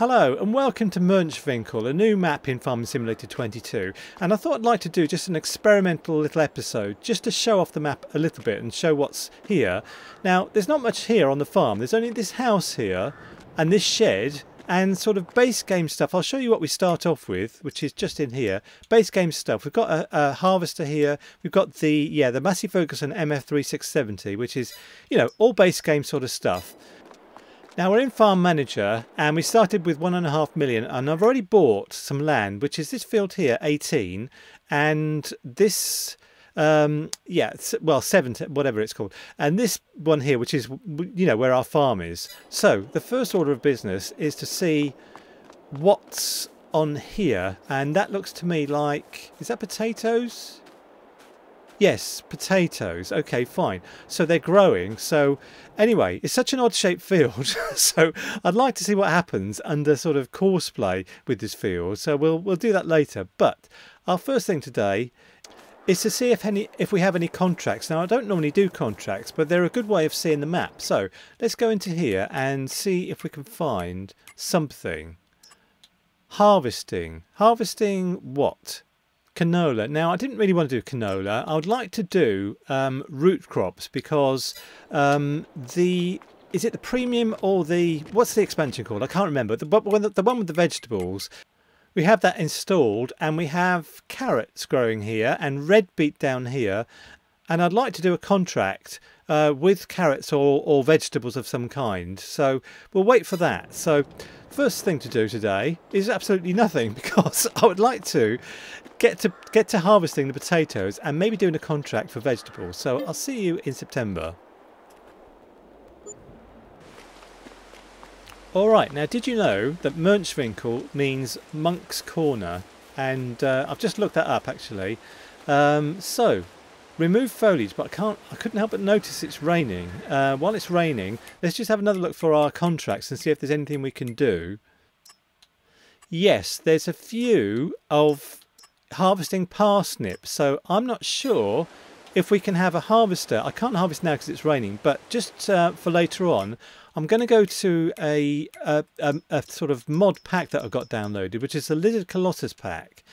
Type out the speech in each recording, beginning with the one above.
Hello and welcome to Moenchwinkel, a new map in Farming Simulator 22 and I thought I'd like to do just an experimental little episode just to show off the map a little bit and show what's here. Now there's not much here on the farm, there's only this house here and this shed and sort of base game stuff. I'll show you what we start off with, which is just in here. Base game stuff. We've got a, a harvester here. We've got the yeah the Massey Ferguson MF3670, which is you know all base game sort of stuff. Now we're in Farm Manager and we started with one and a half million and I've already bought some land which is this field here 18 and this um yeah well 7 whatever it's called and this one here which is you know where our farm is. So the first order of business is to see what's on here and that looks to me like is that potatoes Yes, potatoes. Okay, fine. So they're growing. So anyway, it's such an odd shaped field. so I'd like to see what happens under sort of Courseplay with this field. So we'll we'll do that later. But our first thing today is to see if any if we have any contracts. Now I don't normally do contracts, but they're a good way of seeing the map. So let's go into here and see if we can find something. Harvesting. Harvesting what? Canola. Now, I didn't really want to do canola. I would like to do um, root crops because um, the is it the premium or the what's the expansion called? I can't remember. The, the, the one with the vegetables. We have that installed and we have carrots growing here and red beet down here. And I'd like to do a contract uh, with carrots or, or vegetables of some kind. So we'll wait for that. So first thing to do today is absolutely nothing because I would like to get to get to harvesting the potatoes and maybe doing a contract for vegetables. So I'll see you in September. Alright, now did you know that Moenchwinkel means Monk's Corner? And uh, I've just looked that up actually. Um, so, remove foliage, but I can't. I couldn't help but notice it's raining. Uh, while it's raining, let's just have another look for our contracts and see if there's anything we can do. Yes, there's a few of harvesting parsnips. So I'm not sure if we can have a harvester. I can't harvest now because it's raining, but just uh, for later on, I'm going to go to a, a, a, a, sort of mod pack that I got downloaded, which is the Lizard Colossus pack.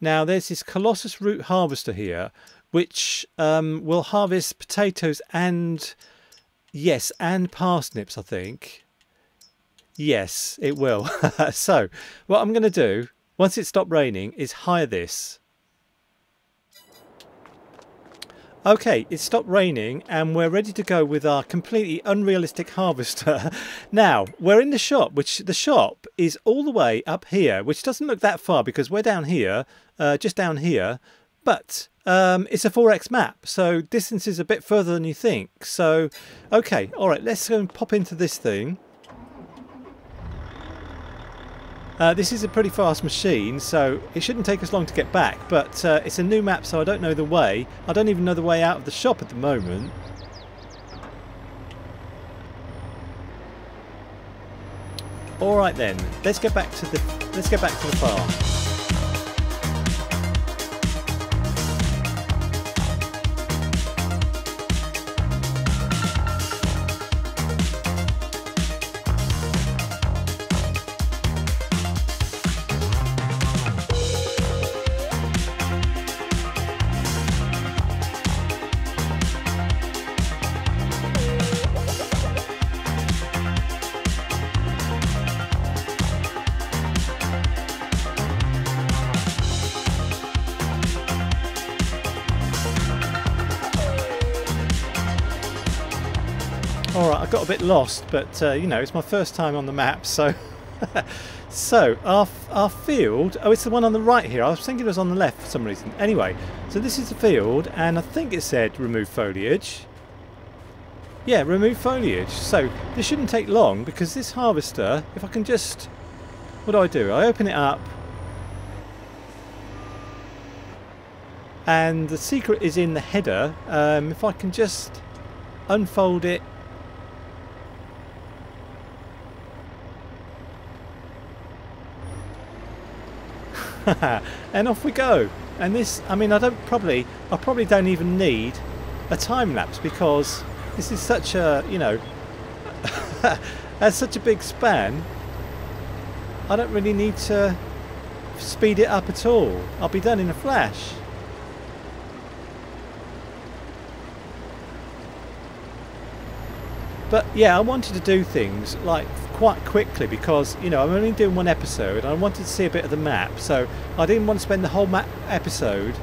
Now there's this Colossus root harvester here, which um, will harvest potatoes and, yes, and parsnips, I think. Yes, it will. so what I'm going to do once it stopped raining, is hire this. Okay, it stopped raining and we're ready to go with our completely unrealistic harvester. now, we're in the shop, which the shop is all the way up here, which doesn't look that far because we're down here, uh, just down here, but um, it's a 4x map, so distance is a bit further than you think. So, okay, all right, let's go and pop into this thing. Uh, this is a pretty fast machine, so it shouldn't take us long to get back, but uh, it's a new map, so I don't know the way. I don't even know the way out of the shop at the moment. Alright then, let's get back to the let's get back to the farm. Bit lost, but uh, you know, it's my first time on the map, so... so, our, our field... Oh, it's the one on the right here. I was thinking it was on the left for some reason. Anyway, so this is the field, and I think it said remove foliage. Yeah, remove foliage. So, this shouldn't take long, because this harvester, if I can just... What do I do? I open it up, and the secret is in the header. Um, if I can just unfold it and off we go. And this, I mean, I don't probably, I probably don't even need a time lapse because this is such a, you know, That's such a big span. I don't really need to speed it up at all. I'll be done in a flash. But yeah, I wanted to do things like quite quickly because you know I'm only doing one episode. I wanted to see a bit of the map, so I didn't want to spend the whole map episode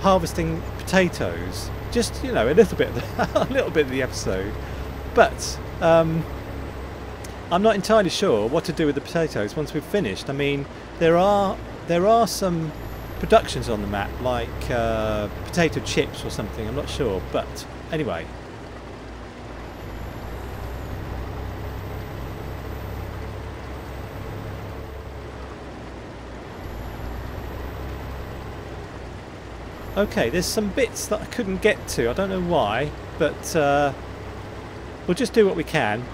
harvesting potatoes. Just you know a little bit, of the, a little bit of the episode. But um, I'm not entirely sure what to do with the potatoes once we've finished. I mean, there are there are some productions on the map like uh, potato chips or something. I'm not sure, but anyway. Okay, there's some bits that I couldn't get to. I don't know why, but uh, we'll just do what we can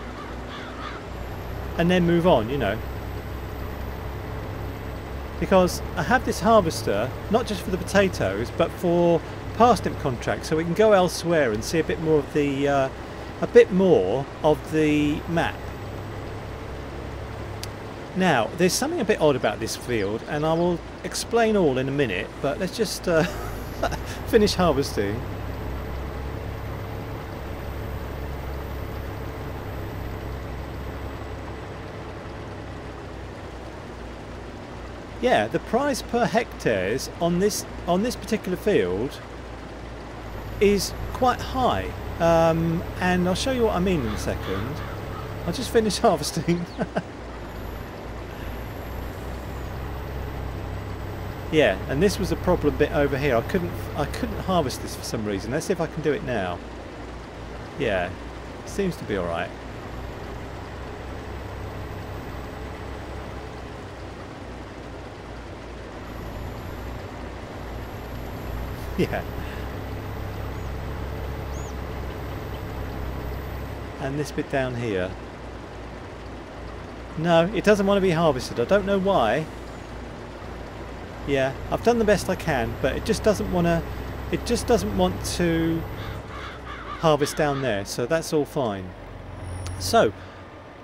and then move on, you know. Because I have this harvester, not just for the potatoes, but for parsnip contracts, so we can go elsewhere and see a bit more of the uh, a bit more of the map. Now, there's something a bit odd about this field, and I will explain all in a minute, but let's just uh, finish harvesting. Yeah, the price per hectares on this on this particular field is quite high, um, and I'll show you what I mean in a second. I'll just finish harvesting. Yeah, and this was a problem bit over here. I couldn't I couldn't harvest this for some reason. Let's see if I can do it now. Yeah, seems to be all right. Yeah. And this bit down here. No, it doesn't want to be harvested. I don't know why. Yeah, I've done the best I can, but it just doesn't want to. It just doesn't want to harvest down there, so that's all fine. So,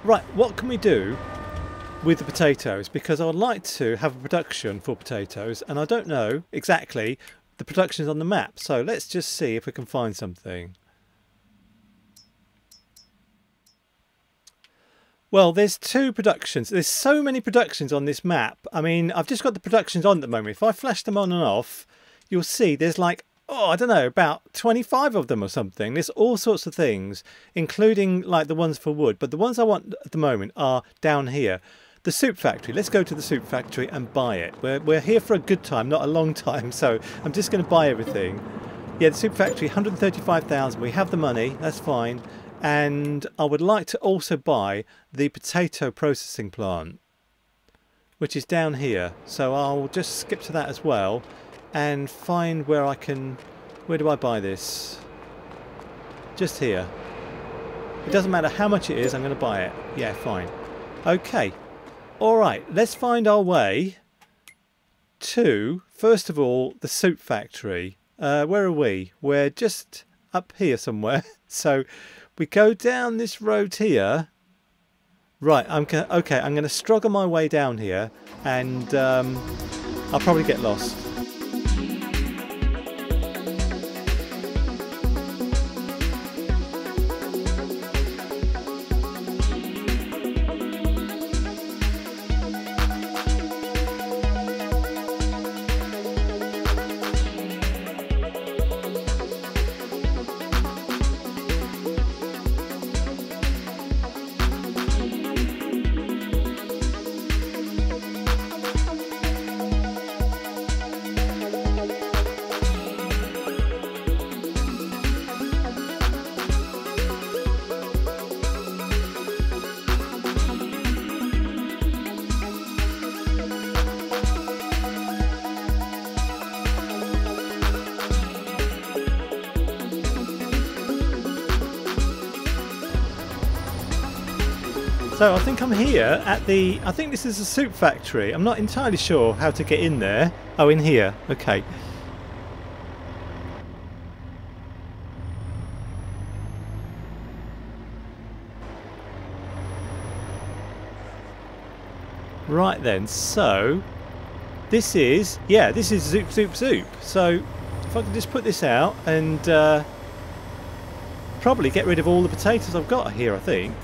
right, what can we do with the potatoes? Because I would like to have a production for potatoes, and I don't know exactly the productions on the map. So let's just see if we can find something. Well, there's two productions. There's so many productions on this map. I mean, I've just got the productions on at the moment. If I flash them on and off, you'll see there's like, oh, I don't know, about 25 of them or something. There's all sorts of things, including like the ones for wood. But the ones I want at the moment are down here. The soup factory. Let's go to the soup factory and buy it. We're, we're here for a good time, not a long time. So I'm just going to buy everything. Yeah, the soup factory, 135,000. We have the money. That's fine and I would like to also buy the potato processing plant which is down here. So I'll just skip to that as well and find where I can where do I buy this? Just here. It doesn't matter how much it is I'm going to buy it. Yeah fine. Okay. Alright let's find our way to first of all the soup factory. Uh, where are we? We're just up here somewhere. So we go down this road here. Right, I'm gonna, okay, I'm going to struggle my way down here and um, I'll probably get lost. So I think I'm here at the, I think this is a soup factory. I'm not entirely sure how to get in there. Oh, in here. Okay. Right then, so this is, yeah, this is Zoop Zoop Zoop. So if I can just put this out and uh, probably get rid of all the potatoes I've got here, I think.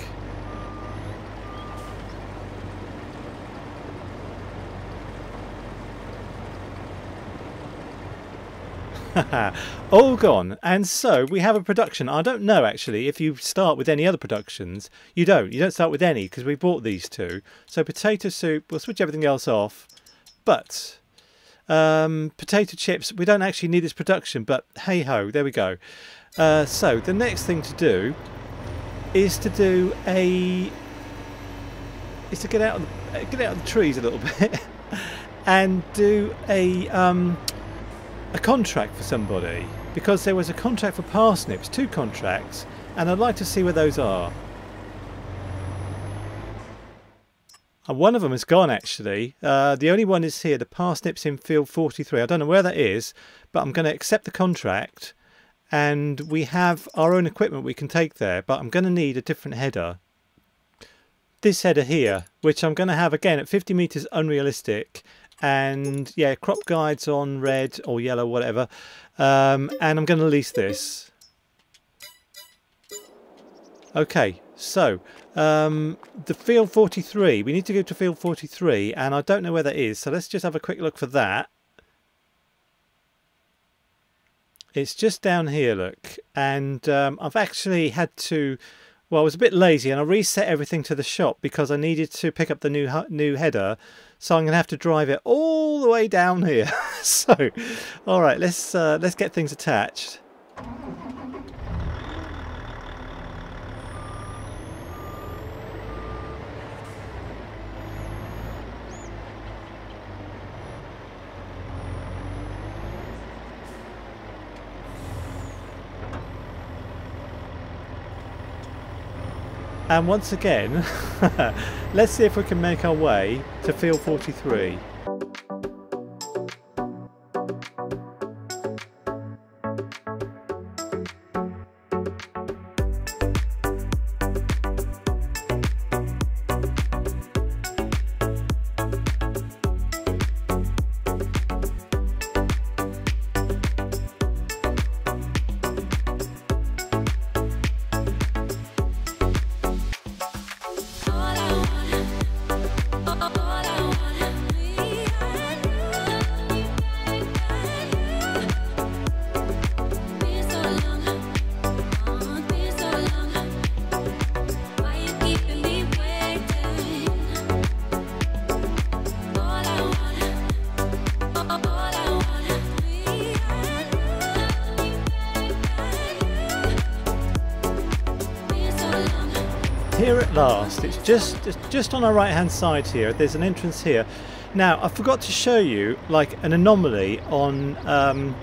all gone. And so we have a production. I don't know actually if you start with any other productions. You don't. You don't start with any because we bought these two. So potato soup we'll switch everything else off. But um, potato chips we don't actually need this production but hey ho there we go. Uh, so the next thing to do is to do a is to get out of the, get out of the trees a little bit and do a um, a contract for somebody because there was a contract for parsnips, two contracts, and I'd like to see where those are. And one of them is gone actually. Uh, the only one is here, the parsnips in field 43. I don't know where that is, but I'm going to accept the contract and we have our own equipment we can take there, but I'm going to need a different header. This header here, which I'm going to have again at 50 meters unrealistic and yeah crop guides on red or yellow whatever. Um, and I'm going to lease this. Okay so um, the field 43 we need to go to field 43 and I don't know where that is so let's just have a quick look for that. It's just down here look. And um, I've actually had to well I was a bit lazy and I reset everything to the shop because I needed to pick up the new new header so I'm going to have to drive it all the way down here. so, all right, let's uh, let's get things attached. And once again, let's see if we can make our way to field 43. Just just on our right hand side here. There's an entrance here. Now I forgot to show you like an anomaly on um,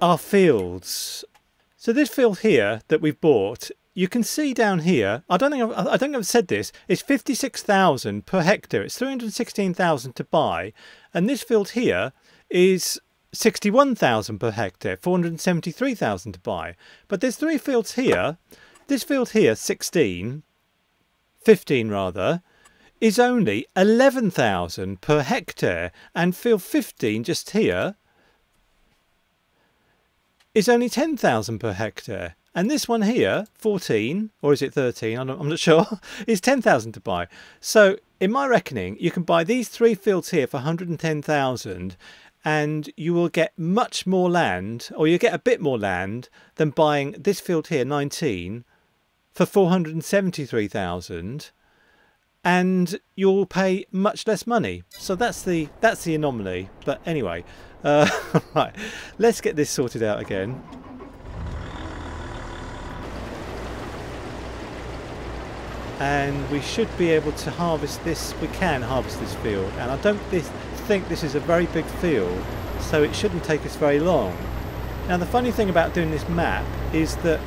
our fields. So this field here that we've bought, you can see down here. I don't think I've, I don't think I've said this. It's fifty six thousand per hectare. It's three hundred sixteen thousand to buy, and this field here is 61,000 per hectare, 473,000 to buy. But there's three fields here this field here, 16, 15 rather, is only 11,000 per hectare and field 15 just here is only 10,000 per hectare. And this one here, 14, or is it 13, I'm not, sure, is 10,000 to buy. So in my reckoning, you can buy these three fields here for 110,000 and you will get much more land, or you get a bit more land than buying this field here, 19, for 473,000 and you'll pay much less money. So that's the that's the anomaly. But anyway, uh, right, let's get this sorted out again. And we should be able to harvest this. We can harvest this field, and I don't this, think this is a very big field, so it shouldn't take us very long. Now the funny thing about doing this map is that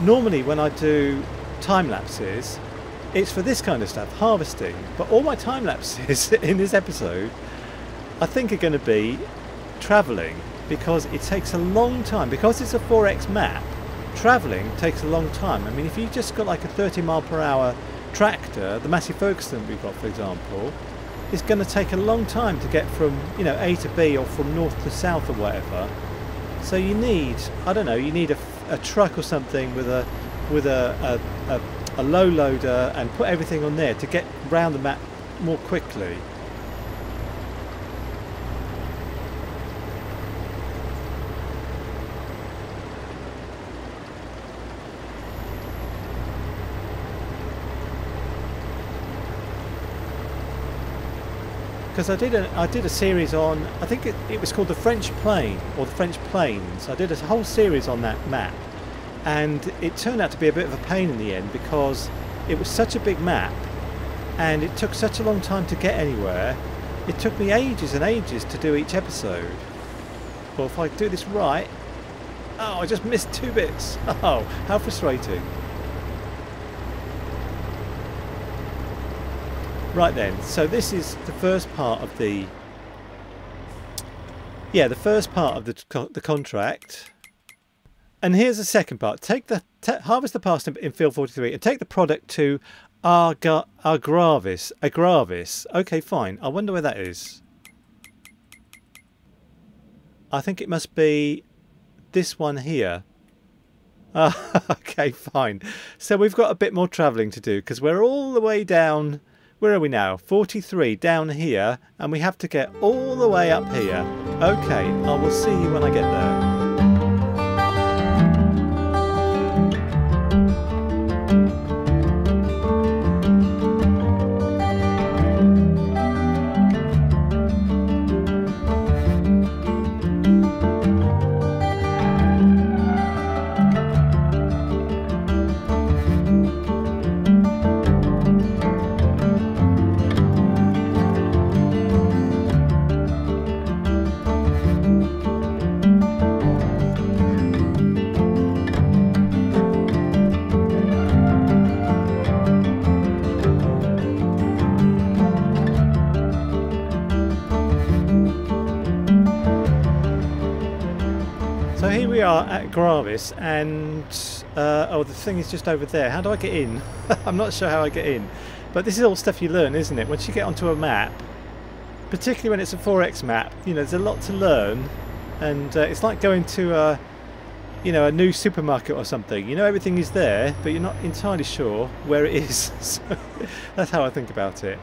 normally when I do time lapses, it's for this kind of stuff, harvesting. But all my time lapses in this episode, I think are going to be travelling because it takes a long time. Because it's a 4x map, travelling takes a long time. I mean, if you just got like a 30 mile per hour tractor, the Massey Ferguson we've got, for example, is going to take a long time to get from you know A to B or from north to south or whatever. So you need, I don't know, you need a, a truck or something with a with a, a, a, a low loader and put everything on there to get round the map more quickly. Because I did a I did a series on I think it, it was called the French Plain or the French Plains. I did a whole series on that map, and it turned out to be a bit of a pain in the end because it was such a big map, and it took such a long time to get anywhere. It took me ages and ages to do each episode. Well, if I do this right, oh, I just missed two bits. Oh, how frustrating. Right then, so this is the first part of the... Yeah, the first part of the, the contract. And here's the second part. Take the harvest the parsnip in field 43 and take the product to Arga, Agravis. Agravis. Okay, fine. I wonder where that is. I think it must be this one here. Uh, okay, fine. So we've got a bit more travelling to do because we're all the way down where are we now? 43 down here, and we have to get all the way up here. Okay, I will see you when I get there. At Gravis and uh, oh the thing is just over there. How do I get in? I'm not sure how I get in. But this is all stuff you learn isn't it? Once you get onto a map particularly when it's a 4x map you know there's a lot to learn. And uh, it's like going to a you know a new supermarket or something. You know everything is there but you're not entirely sure where it is. So that's how I think about it.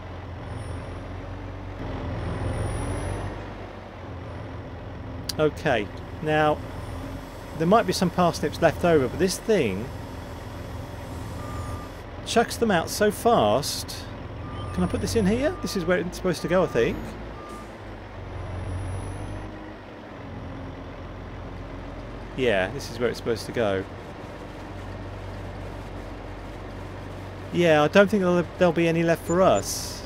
Okay. Now there might be some parsnips left over, but this thing chucks them out so fast. Can I put this in here? This is where it's supposed to go, I think. Yeah, this is where it's supposed to go. Yeah, I don't think there'll, there'll be any left for us.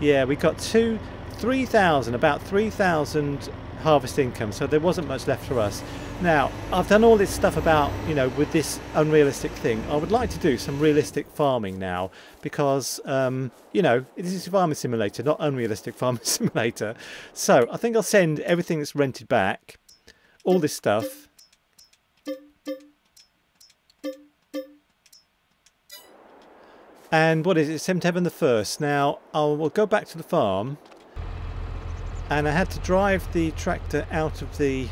Yeah, we got two, 3,000, about 3,000 harvest income, so there wasn't much left for us. Now, I've done all this stuff about, you know, with this unrealistic thing. I would like to do some realistic farming now because, um, you know, this is Farming Simulator, not unrealistic Farming Simulator. So I think I'll send everything that's rented back, all this stuff. And what is it, September the 1st. Now, I'll go back to the farm and I had to drive the tractor out of the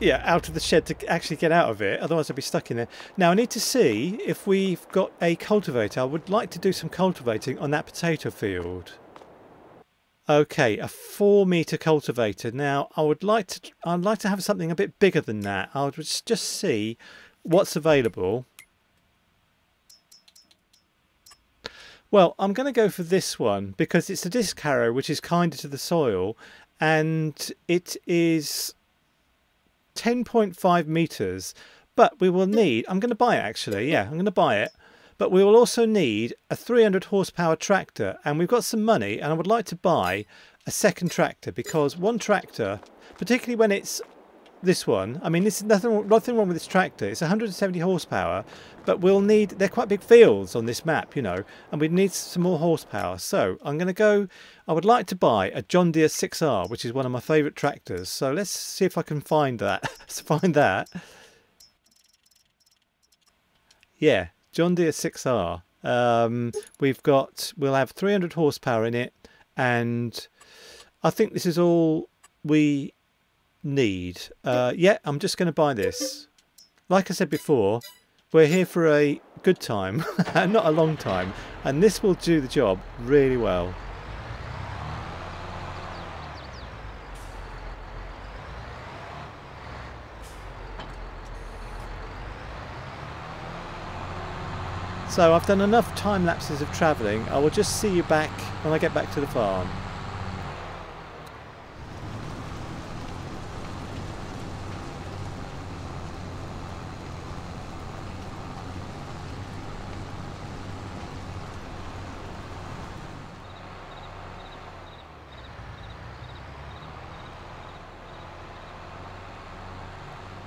yeah, out of the shed to actually get out of it, otherwise I'd be stuck in there. Now I need to see if we've got a cultivator. I would like to do some cultivating on that potato field. Okay, a four meter cultivator. Now I would like to I'd like to have something a bit bigger than that. I would just see what's available. Well, I'm going to go for this one because it's a disc harrow which is kinder to the soil and it is 10.5 meters, but we will need, I'm going to buy it actually, yeah, I'm going to buy it, but we will also need a 300 horsepower tractor and we've got some money and I would like to buy a second tractor because one tractor, particularly when it's this one, I mean, this is nothing, nothing wrong with this tractor. It's 170 horsepower, but we'll need, they're quite big fields on this map, you know, and we need some more horsepower. So I'm going to go, I would like to buy a John Deere 6R, which is one of my favourite tractors. So let's see if I can find that. find that. Yeah, John Deere 6R. Um, we've got we'll have 300 horsepower in it, and I think this is all we need. Uh, yeah, I'm just going to buy this. Like I said before, we're here for a good time, and not a long time, and this will do the job really well. So I've done enough time lapses of travelling. I will just see you back when I get back to the farm.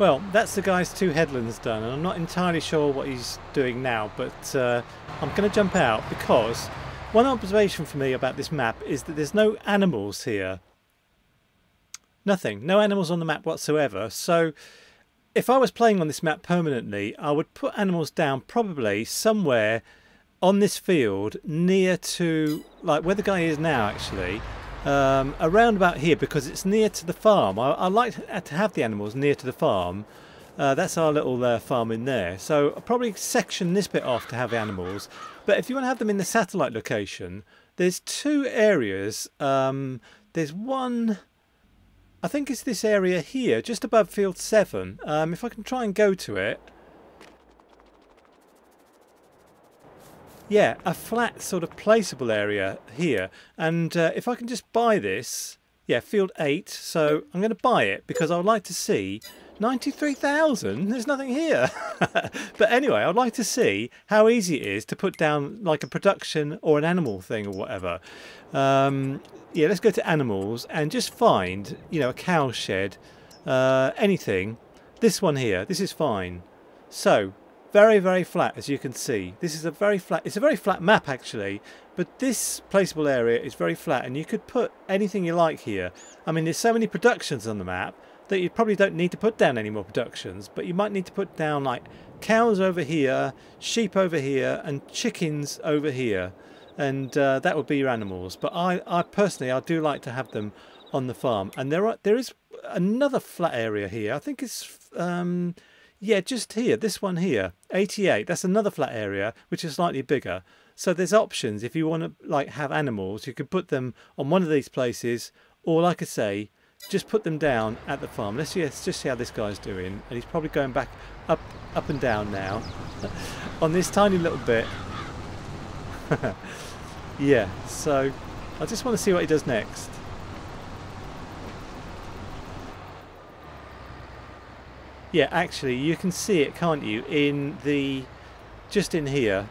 Well, that's the guy's two headlands done, and I'm not entirely sure what he's doing now, but uh, I'm going to jump out because one observation for me about this map is that there's no animals here. Nothing. No animals on the map whatsoever. So if I was playing on this map permanently, I would put animals down probably somewhere on this field near to like where the guy is now actually um, around about here because it's near to the farm. I, I like to have the animals near to the farm. Uh, that's our little uh, farm in there. So I'll probably section this bit off to have animals. But if you want to have them in the satellite location, there's two areas. Um, there's one, I think it's this area here, just above field 7. Um, if I can try and go to it. Yeah, a flat sort of placeable area here. And uh, if I can just buy this, yeah, field 8. So I'm going to buy it because I would like to see 93,000. There's nothing here. but anyway, I'd like to see how easy it is to put down like a production or an animal thing or whatever. Um, yeah, let's go to animals and just find, you know, a cow shed, uh, anything. This one here, this is fine. So very, very flat, as you can see. This is a very flat, it's a very flat map actually, but this placeable area is very flat and you could put anything you like here. I mean, there's so many productions on the map that you probably don't need to put down any more productions, but you might need to put down like cows over here, sheep over here, and chickens over here. And uh, that would be your animals. But I, I personally, I do like to have them on the farm. And there are, there is another flat area here. I think it's um, yeah, just here, this one here, 88. That's another flat area, which is slightly bigger. So there's options. If you want to like have animals, you can put them on one of these places, or like I say, just put them down at the farm. Let's, see, let's just see how this guy's doing. And he's probably going back up, up and down now on this tiny little bit. yeah, so I just want to see what he does next. Yeah, actually, you can see it, can't you, in the... just in here.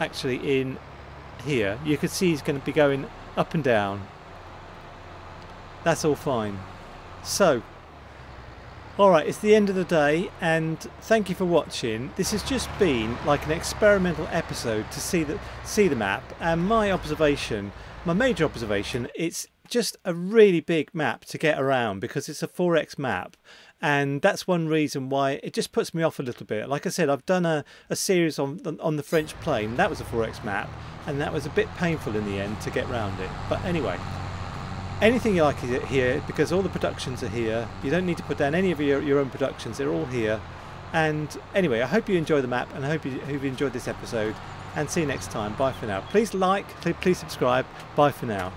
Actually, in here. You can see he's going to be going up and down. That's all fine. So, alright, it's the end of the day, and thank you for watching. This has just been like an experimental episode to see the, see the map, and my observation, my major observation, it's just a really big map to get around because it's a 4x map and that's one reason why it just puts me off a little bit. Like I said, I've done a, a series on on the French plain. That was a 4x map, and that was a bit painful in the end to get around it. But anyway, anything you like is here because all the productions are here. You don't need to put down any of your, your own productions. They're all here. And anyway, I hope you enjoy the map and I hope you, hope you enjoyed this episode. And see you next time. Bye for now. Please like, please subscribe. Bye for now.